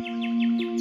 Música